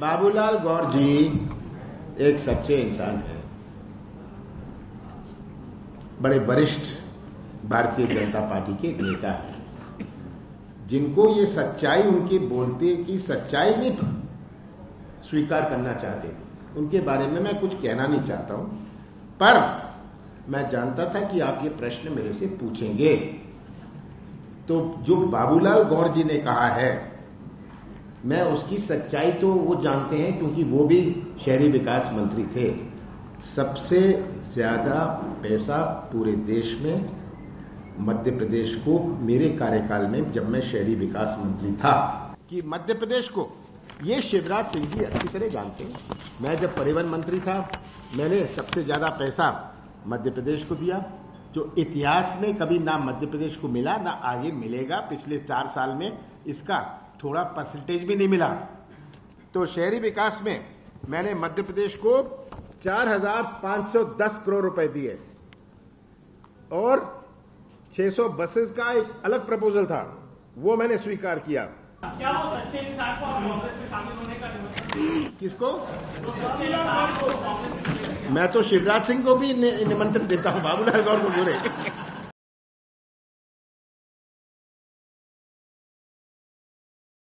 बाबूलाल गौर जी एक सच्चे इंसान है। बड़े वरिष्ठ भारतीय जनता पार्टी के नेता है। जिनको ये सच्चाई, उनके बोलते की सच्चाई नहीं स्वीकार करना चाहते। उनके बारे में मैं कुछ कहना नहीं चाहता हूँ, पर मैं जानता था कि आप ये प्रश्न मेरे से पूछेंगे। तो जो बाबूलाल गौर जी ने कहा है मैं उसकी सच्चाई तो वो जानते हैं क्योंकि वो भी शहरी विकास मंत्री थे। सबसे ज़्यादा पैसा पूरे देश में, मध्य प्रदेश को मेरे कार्यकाल में जब मैं शहरी विकास मंत्री था। कि मध्य प्रदेश को, ये शिवराज सिंह जी अच्छी तरह जानते हैं। मैं जब परिवहन मंत्री था, मैंने सबसे ज़्यादा पैसा मध्य प्रदेश को दिया। जो इतिहास में कभी ना मध्य प्रदेश को मिला ना आगे मिलेगा। पिछले चार साल में इसका थोड़ा परसेंटेज भी नहीं मिला। तो शहरी विकास में मैंने मध्य प्रदेश को 4,510 करोड़ रुपए दिए। और 600 बसेस का एक अलग प्रपोजल था वो मैंने स्वीकार किया। क्या वो सच्चे इंसान को कांग्रेस में शामिल होने का किसको? तो मैं। तो शिवराज सिंह को भी निमंत्रण देता हूँ बाबूलाल गौर को बोले।